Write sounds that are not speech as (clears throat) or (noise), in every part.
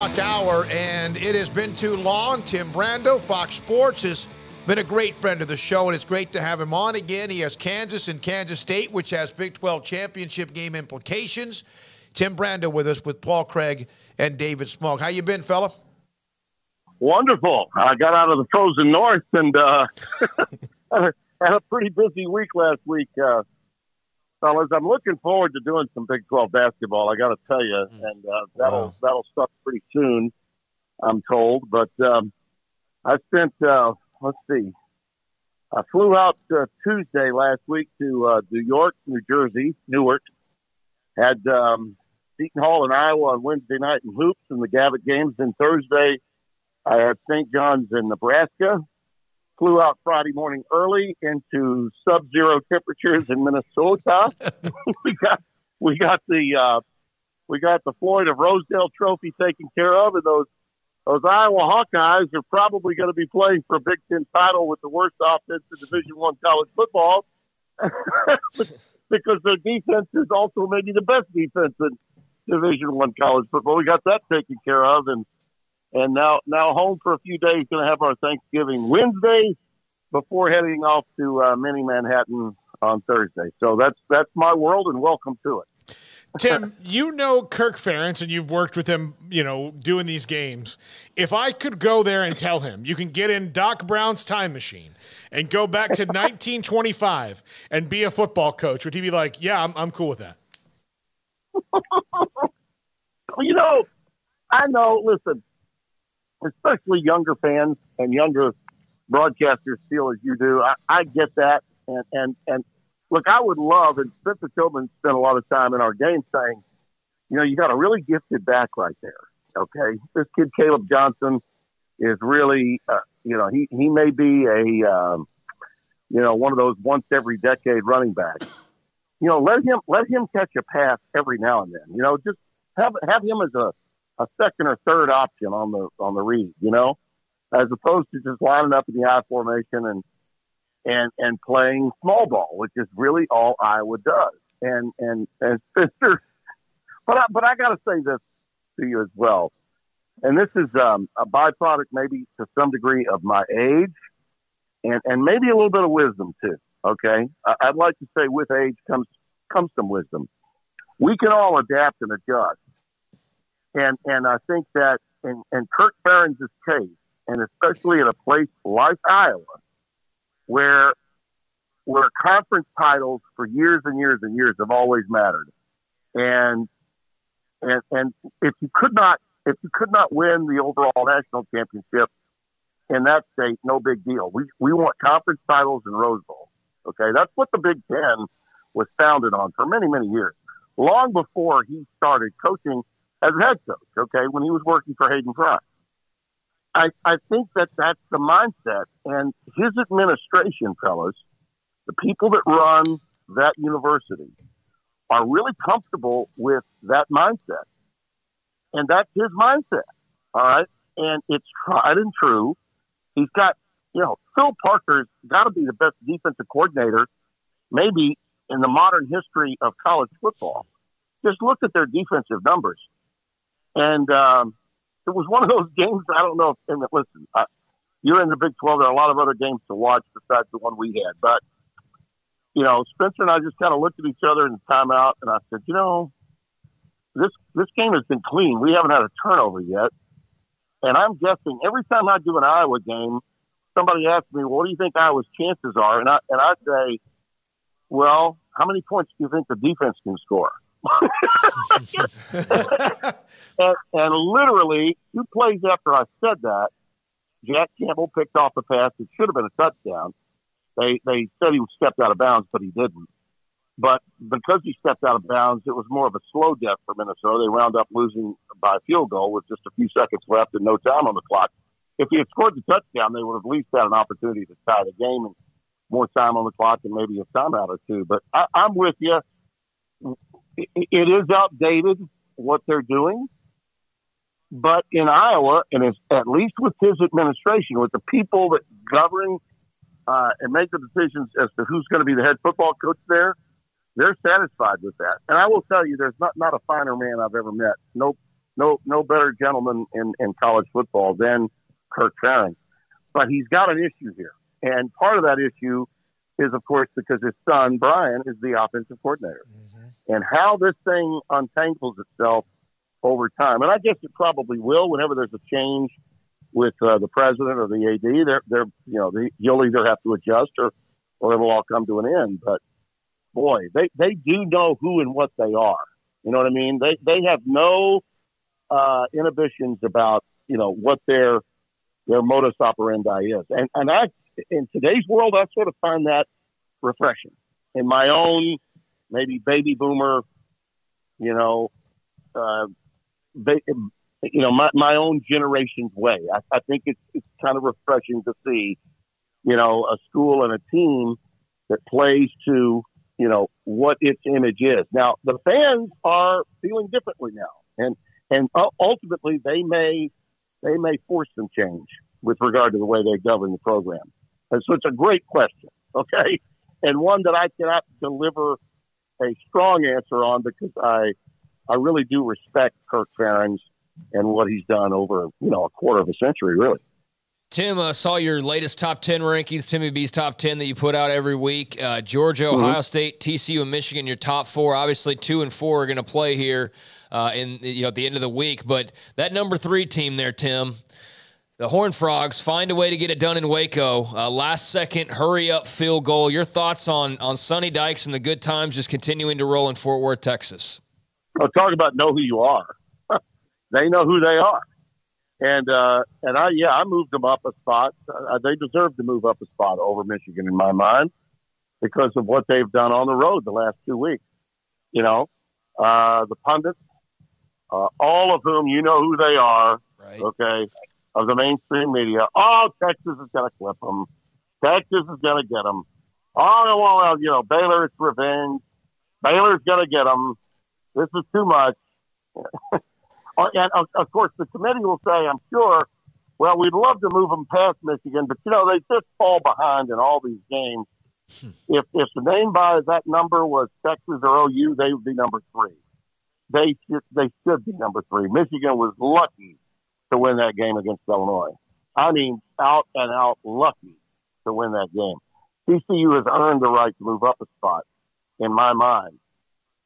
hour, and it has been too long. Tim Brando, Fox Sports, has been a great friend of the show, and it's great to have him on again. He has Kansas and Kansas State, which has Big 12 championship game implications. Tim Brando with us with Paul Craig and David Smoak. How you been, fella? Wonderful. I got out of the frozen north and uh, (laughs) had a pretty busy week last week. Uh, fellas. I'm looking forward to doing some Big 12 basketball. I got to tell you, mm. and uh, that'll wow. that'll start pretty soon. I'm told, but um, I spent uh, let's see, I flew out uh, Tuesday last week to uh, New York, New Jersey, Newark. Had um, Seton Hall in Iowa on Wednesday night in hoops and the Gavitt games. Then Thursday, I had St. John's in Nebraska flew out Friday morning early into sub-zero temperatures in Minnesota. (laughs) we got we got the uh, we got the Floyd of Rosedale Trophy taken care of, and those those Iowa Hawkeyes are probably going to be playing for a Big Ten title with the worst offense in Division One college football, (laughs) because their defense is also maybe the best defense in Division One college football. We got that taken care of, and and now now home for a few days. Going to have our Thanksgiving Wednesday before heading off to uh, Mini Manhattan on Thursday. So that's that's my world, and welcome to it. Tim, (laughs) you know Kirk Ferentz, and you've worked with him, you know, doing these games. If I could go there and tell him, you can get in Doc Brown's time machine and go back to (laughs) 1925 and be a football coach, would he be like, "Yeah, I'm, I'm cool with that"? (laughs) you know, I know. Listen, especially younger fans and younger broadcasters feel as you do. I, I get that, and and and look, I would love, and Spencer Tillman spent a lot of time in our game saying, you know, you got a really gifted back right there. Okay, this kid Kaleb Johnson is really, uh, you know, he he may be a, um, you know, one of those once every decade running backs. You know, let him let him catch a pass every now and then. You know, just have have him as a a second or third option on the on the read, you know, as opposed to just lining up in the I formation and and and playing small ball, which is really all Iowa does. And and and (laughs) Spencer, but I, but I got to say this to you as well, and this is um, a byproduct maybe to some degree of my age, and and maybe a little bit of wisdom too. Okay, I'd like to say with age comes comes some wisdom. We can all adapt and adjust and and I think that in, in Kirk Ferentz' case, and especially in a place like Iowa, where where conference titles for years and years and years have always mattered, and and and if you could not if you could not win the overall national championship in that state, no big deal. We we want conference titles and Rose Bowl. Okay, that's what the Big Ten was founded on for many many years, long before he started coaching as a head coach, okay, when he was working for Hayden Fry. I, I think that that's the mindset. And his administration, fellas, the people that run that university are really comfortable with that mindset. And that's his mindset. All right. And it's tried and true. He's got, you know, Phil Parker's got to be the best defensive coordinator, maybe in the modern history of college football. Just look at their defensive numbers. And um, it was one of those (laughs) games. I don't know if, and listen, uh, you're in the Big 12. There are a lot of other games to watch besides the one we had. But, you know, Spencer and I just kind of looked at each other in the timeout, and I said, you know, this this game has been clean. We haven't had a turnover yet. And I'm guessing every time I do an Iowa game, somebody asks me, well, what do you think Iowa's chances are? And I, and I say, well, how many points do you think the defense can score? And, and literally, two plays after I said that, Jack Campbell picked off the pass. It should have been a touchdown. They they said he stepped out of bounds, but he didn't. But because he stepped out of bounds, it was more of a slow death for Minnesota. They wound up losing by a field goal with just a few seconds left and no time on the clock. If he had scored the touchdown, they would have at least had an opportunity to tie the game and more time on the clock and maybe a timeout or two. But I, I'm with you it is outdated what they're doing. But in Iowa, and it's at least with his administration, with the people that govern uh, and make the decisions as to who's going to be the head football coach there, they're satisfied with that. And I will tell you, there's not not a finer man I've ever met. No, no no better gentleman in, in college football than Kirk Ferentz. But he's got an issue here, and part of that issue is, of course, because his son Brian is the offensive coordinator, mm-hmm. And how this thing untangles itself over time. And I guess it probably will whenever there's a change with uh, the president or the AD. They're they're you know they, you'll either have to adjust or or it'll all come to an end. But boy, they they do know who and what they are. You know what I mean? They they have no uh, inhibitions about you know what their their modus operandi is, and and I in today's world I sort of find that refreshing. In my own maybe baby boomer, you know, uh, they, you know my my own generation's way. I, I think it's it's kind of refreshing to see, you know, a school and a team that plays to you know what its image is. Now the fans are feeling differently now, and and ultimately they may they may force some change with regard to the way they govern the program. And so it's a great question, okay, and one that I cannot deliver a strong answer on because I I really do respect Kirk Ferentz and what he's done over you know a quarter of a century, really. Tim, uh, saw your latest top 10 rankings, Timmy B's top 10 that you put out every week. Uh, Georgia, mm-hmm. Ohio State, TCU, and Michigan, your top four. Obviously, two and four are going to play here uh, in you know at the end of the week. But that number three team there, Tim, the Horn Frogs find a way to get it done in Waco. Uh, last second, hurry up field goal. Your thoughts on on Sonny Dykes and the good times just continuing to roll in Fort Worth, Texas? Oh, talk about know who you are. (laughs) they know who they are. And uh, and I yeah I moved them up a spot. Uh, they deserve to move up a spot over Michigan in my mind because of what they've done on the road the last two weeks. You know, uh, the pundits, uh, all of whom you know who they are. Right. Okay, of the mainstream media. Oh, Texas is going to clip them. Texas is going to get them. Oh well, you know Baylor, it's revenge. Baylor's going to get them. This is too much. (laughs) And of, of course, the committee will say, I'm sure, well, we'd love to move them past Michigan, but you know they just fall behind in all these games. Hmm. If if the name by that number was Texas or OU, they would be number three. They should they should be number three. Michigan was lucky to win that game against Illinois. I mean, out and out lucky to win that game. TCU has earned the right to move up a spot, in my mind.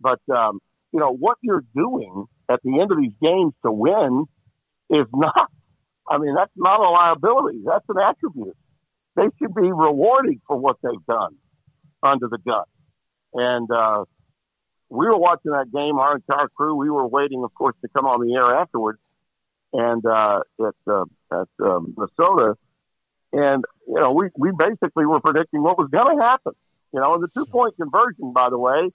But um, you know what you're doing at the end of these games to win is (laughs) not, I mean, that's not a liability. That's an attribute. They should be rewarded for what they've done under the gun. And, uh, we were watching that game, our entire crew. We were waiting, of course, to come on the air afterwards and, uh, at, uh, at, um, Minnesota. And, you know, we, we basically were predicting what was going to happen. You know, and the two point conversion, by the way,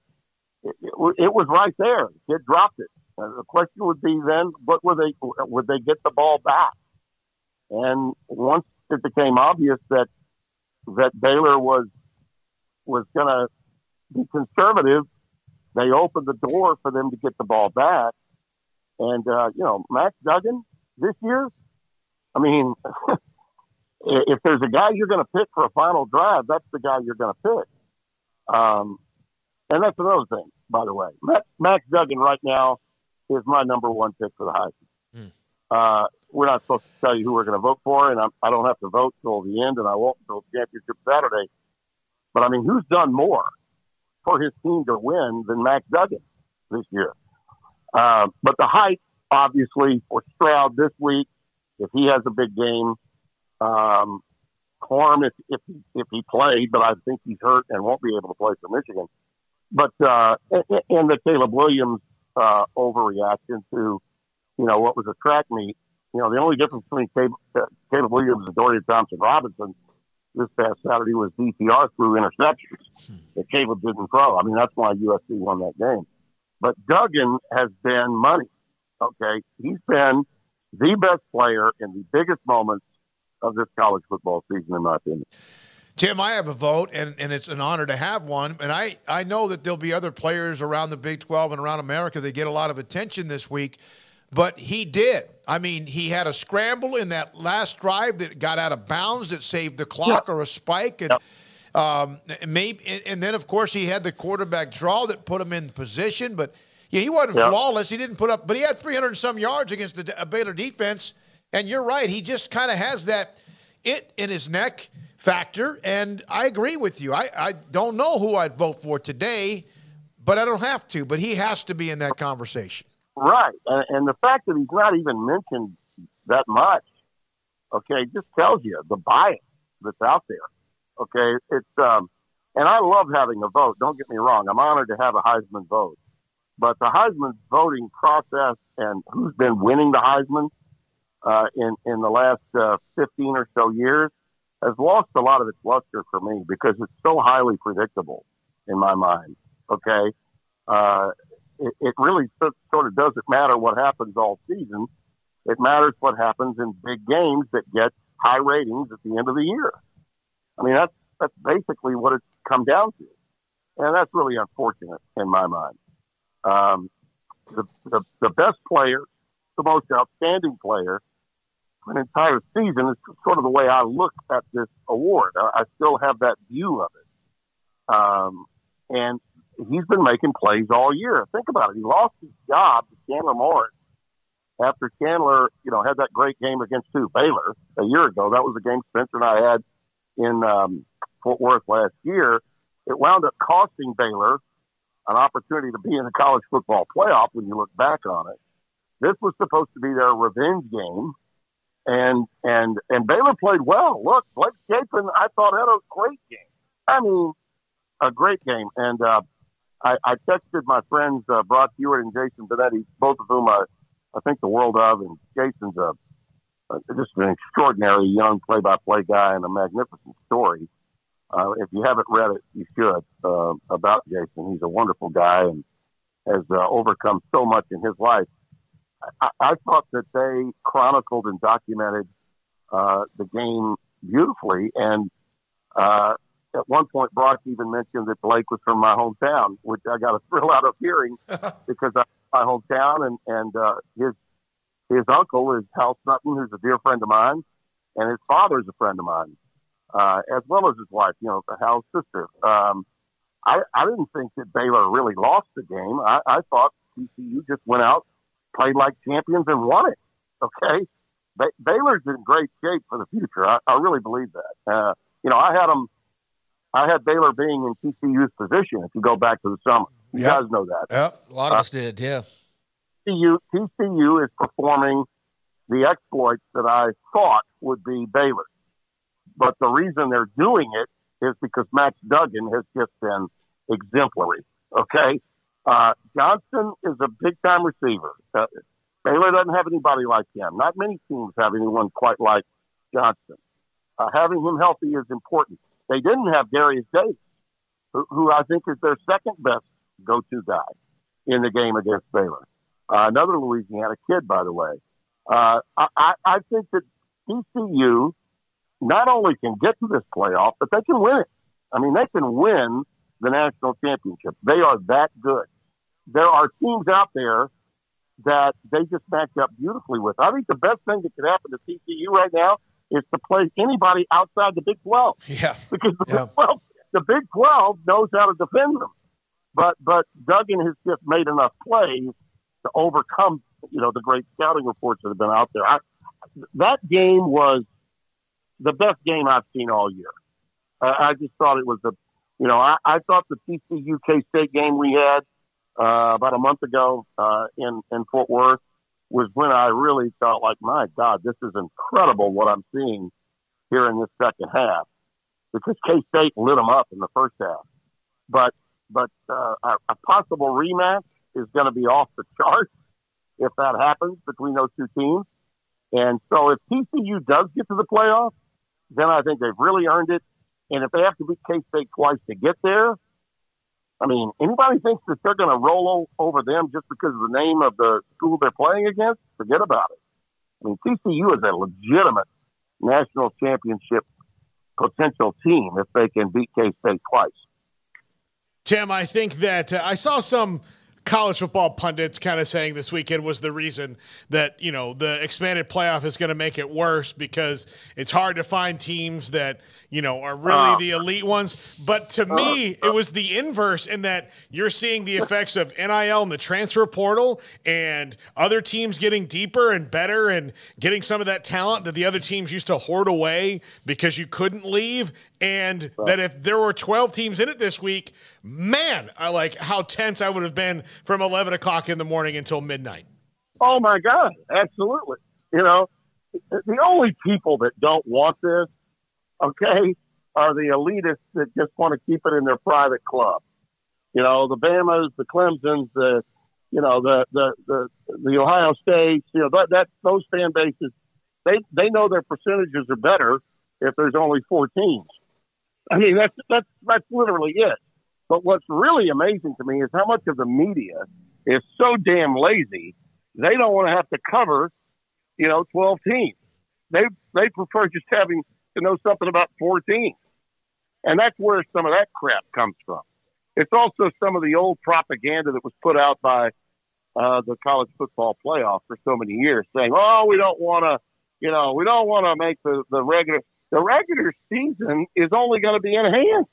it, it, it was right there. The kid dropped it. And the question would be then, what would they would they get the ball back? And once it became obvious that that Baylor was was going to be conservative, they opened the door for them to get the ball back. And uh, you know, Max Duggan this year, I mean, (laughs) if there's a guy you're going to pick for a final drive, that's the guy you're going to pick. Um, and that's another thing, by the way. Max, Max Duggan right now is my number one pick for the Heisman. Mm. Uh, we're not supposed to tell you who we're going to vote for, and I'm, I do not have to vote till the end, and I won't until championship Saturday. But I mean, who's done more for his team to win than Max Duggan this year? Uh, but the hype, obviously, for Stroud this week, if he has a big game, um, Corum if if he, if he played, but I think he's hurt and won't be able to play for Michigan. But uh, and the Caleb Williams uh, overreaction to, you know, what was a track meet. You know, the only difference between Caleb, uh, Caleb Williams and Dorian Thompson Robinson this past Saturday was DTR threw interceptions that Caleb didn't throw. I mean, that's why USC won that game. But Duggan has been money. Okay. He's been the best player in the biggest moments of this college football season, in my opinion. Tim, I have a vote, and, and it's an honor to have one. And I, I know that there'll be other players around the Big 12 and around America that get a lot of attention this week, but he did. I mean, he had a scramble in that last drive that got out of bounds that saved the clock yep. or a spike. And, yep. Um, maybe, and then, of course, he had the quarterback draw that put him in position. But Yeah, he wasn't yep. flawless. He didn't put up, but he had 300 some yards against the Baylor defense. And you're right. He just kind of has that it in his neck factor. And I agree with you. I, I don't know who I'd vote for today, but I don't have to. But he has to be in that conversation. Right. And, and the fact that he's not even mentioned that much, okay, just tells you the bias that's out there. Okay. It's, um, and I love having a vote. Don't get me wrong. I'm honored to have a Heisman vote. But the Heisman voting process and who's been winning the Heisman uh, in in the last uh, 15 or so years has lost a lot of its luster for me because it's so highly predictable in my mind. Okay, uh, it, it really sort of doesn't matter what happens all season. It matters what happens in big games that get high ratings at the end of the year. I mean, that's that's basically what it's come down to, and that's really unfortunate in my mind. Um, the, the the best player, the most outstanding player, for an entire season is sort of the way I look at this award. I, I still have that view of it, um, and he's been making plays all year. Think about it. He lost his job to Chandler Morris after Chandler, you know, had that great game against two Baylor a year ago. That was the game Spencer and I had in um, Fort Worth last year. It wound up costing Baylor an opportunity to be in the college football playoff when you look back on it. This was supposed to be their revenge game. And, and, and Baylor played well. Look, Blake Shapen, I thought had a great game. I mean, a great game. And, uh, I, I texted my friends uh, Brock Huard and Jason Benetti, both of whom I, I think the world of, and Jason's a just an extraordinary young play-by-play guy and a magnificent story. Uh, if you haven't read it, you should uh, about Jason. He's a wonderful guy and has uh, overcome so much in his life. I, I thought that they chronicled and documented uh, the game beautifully, and uh, at one point, Brock even mentioned that Blake was from my hometown, which I got a thrill out of hearing (laughs) because I, my hometown and and uh, his his uncle is Hal Sutton, who's a dear friend of mine, and his father is a friend of mine, uh, as well as his wife, you know, Hal's sister. Um, I, I didn't think that Baylor really lost the game. I, I thought TCU just went out, played like champions, and won it. Okay, ba- Baylor's in great shape for the future. I, I really believe that. Uh, you know, I had them I had Baylor being in TCU's position if you go back to the summer. You yep. guys know that. Yep. A lot of uh, us did, yeah. TCU, TCU is performing the exploits that I thought would be Baylor. But the reason they're doing it is because Max Duggan has just been exemplary. Okay? Uh, Johnston is a big time receiver. Uh, Baylor doesn't have anybody like him. Not many teams have anyone quite like Johnston. Uh, having him healthy is important. They didn't have Derius Davis, who, who I think is their second best go-to guy in the game against Baylor. Uh, another Louisiana kid, by the way. Uh, I, I think that TCU not only can get to this playoff, but they can win it. I mean, they can win the national championship. They are that good. There are teams out there that they just match up beautifully with. I think the best thing that could happen to TCU right now is to play anybody outside the Big 12. (laughs) Yeah. Because the yeah. Big 12, the Big 12 knows how to defend them. But, but Duggan has just made enough plays to overcome, you know, the great scouting reports that have been out there. I, that game was the best game I've seen all year. Uh, I just thought it was the, you know, I, I thought the TCU K State game we had uh, about a month ago uh, in in Fort Worth was when I really felt like, my God, this is incredible what I'm seeing here in this second half. Because K State lit them up in the first half, but but uh, a, a possible rematch is going to be off the charts if that happens between those two teams. And so if TCU does get to the playoffs, then I think they've really earned it. And if they have to beat K State twice to get there, I mean, anybody thinks that they're going to roll over them just because of the name of the school they're playing against? Forget about it. I mean, TCU is a legitimate national championship potential team if they can beat K State twice. Tim, I think that uh, I saw some college football pundits kind of saying this weekend was the reason that you know the expanded playoff is going to make it worse because it's hard to find teams that you know are really uh, the elite ones. But to uh, me, it was the inverse in that you're seeing the effects of NIL and the transfer portal and other teams getting deeper and better and getting some of that talent that the other teams used to hoard away because you couldn't leave. And that if there were 12 teams in it this week, man, I like how tense I would have been from 11 o'clock in the morning until midnight. Oh my God, absolutely. You know, the only people that don't want this, okay, are the elitists that just want to keep it in their private club. You know, the Bamas, the Clemsons, the you know the the the, the Ohio States. You know that that those fan bases, they they know their percentages are better if there's only four teams. I mean that's that's that's literally it. But what's really amazing to me is how much of the media is so damn lazy. They don't want to have to cover, you know, 12 teams. They they prefer just having to know something about four teams. And that's where some of that crap comes from. It's also some of the old propaganda that was put out by uh, the college football playoff for so many years, saying, "Oh, we don't want to, you know, we don't want to make the the regular the regular season is only going to be enhanced.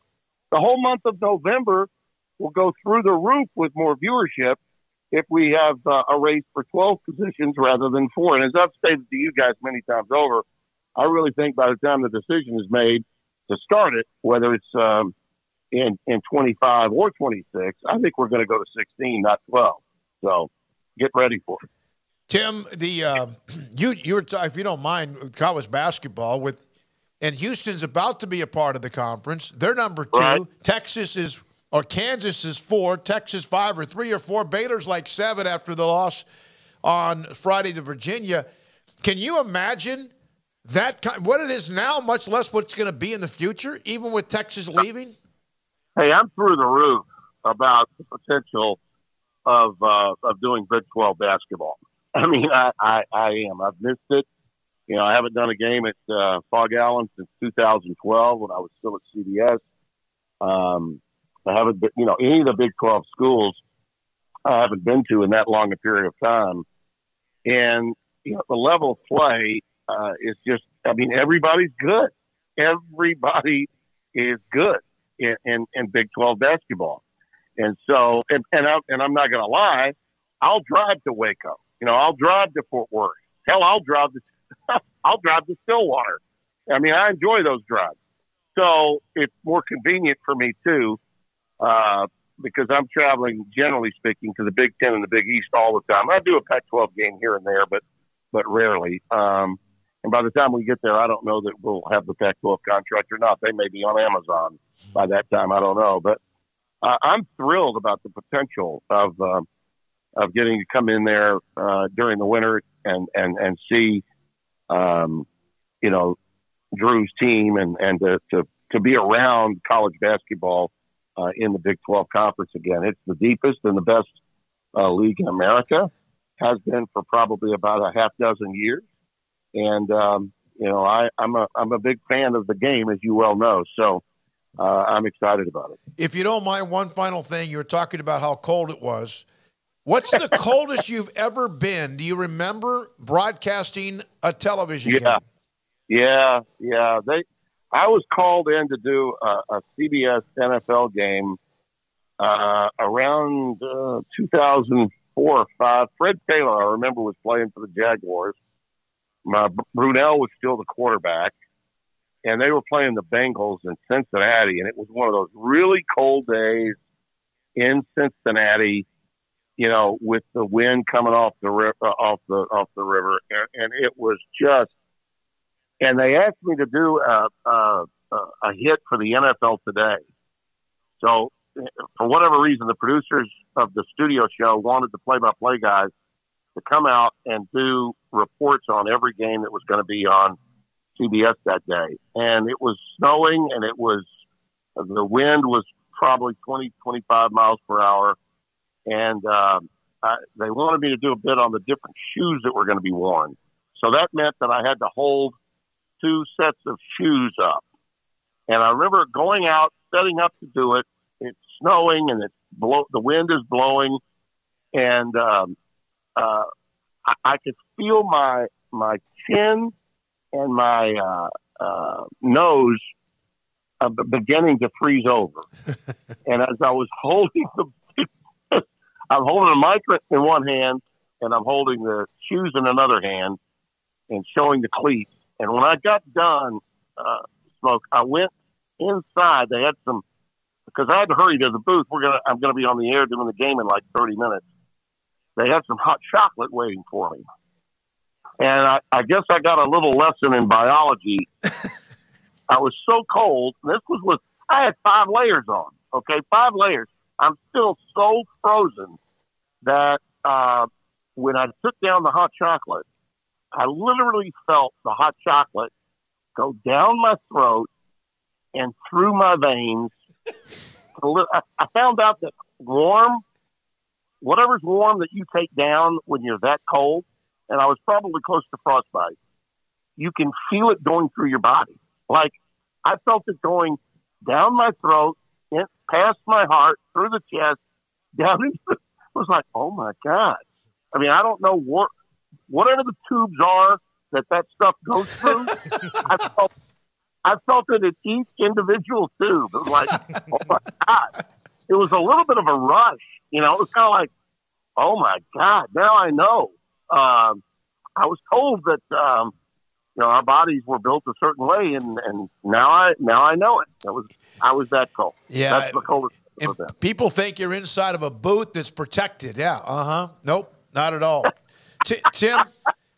The whole month of November will go through the roof with more viewership if we have uh, a race for 12 positions rather than four. And as I've stated to you guys many times over, I really think by the time the decision is made to start it, whether it's um, in in 25 or 26, I think we're going to go to 16, not 12. So get ready for it. Tim, the uh, (clears throat) you you were if you don't mind college basketball with and Houston's about to be a part of the conference. They're number two. Right. Texas is or Kansas is four. Texas five or three or four. Baylor's like seven after the loss on Friday to Virginia. Can you imagine that kind, what it is now, much less what it's going to be in the future, even with Texas leaving? Hey, I'm through the roof about the potential of uh, of doing Big 12 basketball. (laughs) I mean, I, I, I am. I've missed it. You know, I haven't done a game at uh, Phog Allen since 2012 when I was still at CBS. Um, I haven't been, you know, any of the Big 12 schools I haven't been to in that long a period of time. And, you know, the level of play uh, is just, I mean, everybody's good. Everybody is good in, in, in Big 12 basketball. And so, and, and, I, and I'm not going to lie, I'll drive to Waco. You know, I'll drive to Fort Worth. Hell, I'll drive to (laughs) I'll drive to Stillwater. I mean, I enjoy those drives. So it's more convenient for me too, uh, because I'm traveling, generally speaking, to the Big Ten and the Big East all the time. I do a Pac-12 game here and there, but but rarely. Um, and by the time we get there, I don't know that we'll have the Pac-12 contract or not. They may be on Amazon by that time. I don't know, but uh, I'm thrilled about the potential of uh, of getting to come in there uh, during the winter and and and see um, you know, Drew's team and, and to, to, to be around college basketball uh, in the Big 12 conference again. It's the deepest and the best uh, league in America, has been for probably about a half dozen years. And, um, you know, I, I'm a, I'm a big fan of the game, as you well know. So, uh, I'm excited about it. If you don't mind, one final thing. You were talking about how cold it was. What's the coldest you've ever been? Do you remember broadcasting a television yeah. game? Yeah, yeah. They, I was called in to do a, a CBS NFL game uh, around uh, 2004 or five. Fred Taylor, I remember, was playing for the Jaguars. Mark Brunell was still the quarterback, and they were playing the Bengals in Cincinnati, and it was one of those really cold days in Cincinnati you know, with the wind coming off the river, uh, off the off the river, and, and, it was just. And they asked me to do a, a, a hit for the NFL today. So, for whatever reason, the producers of the studio show wanted the play-by-play guys to come out and do reports on every game that was going to be on CBS that day. And it was snowing, and it was the wind was probably 20, 25 miles per hour and um, I, they wanted me to do a bit on the different shoes that were going to be worn. So that meant that I had to hold two sets of shoes up. And I remember going out, setting up to do it. It's snowing and it's blow, the wind is blowing. and um, uh, I, I could feel my my chin and my uh, uh, nose uh, beginning to freeze over. (laughs) and as I was (laughs) holding the, I'm holding a mic in one hand, and I'm holding the shoes in another hand, and showing the cleats. And when I got done, uh, Smoak, I went inside. They had some because I had to hurry to the booth. We're gonna I'm gonna be on the air doing the game in like 30 minutes. They had some hot chocolate waiting for me, and I, I guess I got a little lesson in biology. (laughs) I was so cold. This was with I had five layers on. Okay, five layers. I'm still so frozen that uh, when I took down the hot chocolate, I literally felt the hot chocolate go down my throat and through my veins. (laughs) I found out that warm, whatever's warm that you take down when you're that cold, and I was probably close to frostbite, you can feel it going through your body. Like I felt it going down my throat, past my heart, through the chest, (laughs) down into. It was like, oh my god. I mean, I don't know what whatever the tubes are that that stuff goes through. (laughs) I felt I felt it in each individual tube. It was like, oh my god. It was a little bit of a rush. You know, it was kind of like, oh my god. Now I know. Um, I was told that um, you know, our bodies were built a certain way, and, and now I now I know it. That was I was that cold. Yeah, that's the coldest. People think you're inside of a booth that's protected. Yeah, uh huh. Nope, not at all. T- Tim,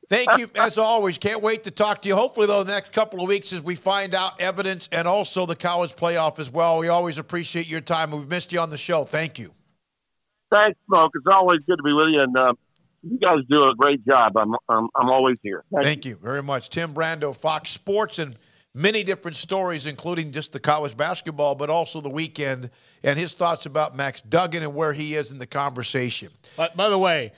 thank you as always. Can't wait to talk to you. Hopefully, though, the next couple of weeks as we find out evidence and also the college playoff as well. We always appreciate your time. We've missed you on the show. Thank you. Thanks, Smoak. It's always good to be with you, and. Uh, you guys do a great job. I'm I'm, I'm always here. Thank, Thank you. you very much, Tim Brando, Fox Sports, and many different stories, including just the college basketball, but also the weekend and his thoughts about Max Duggan and where he is in the conversation. But by the way,